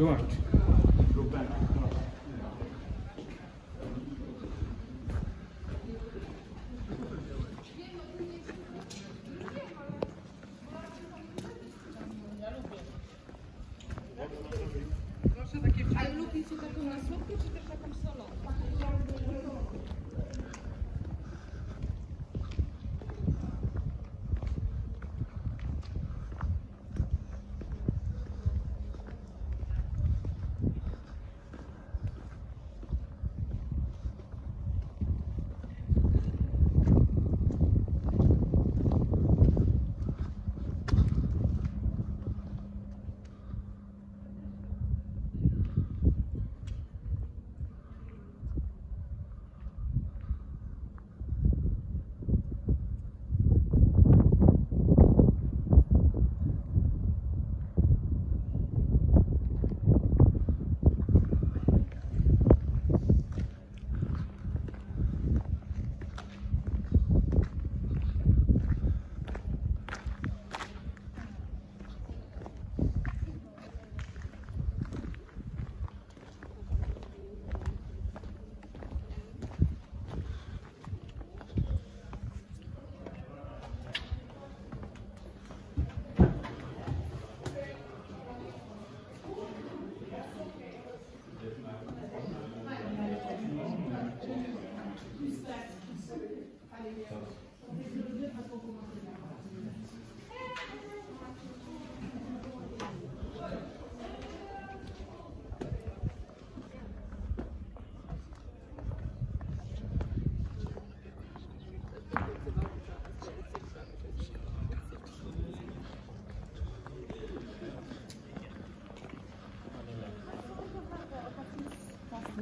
Right. Go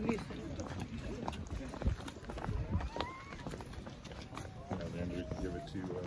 No, then we give it to, uh,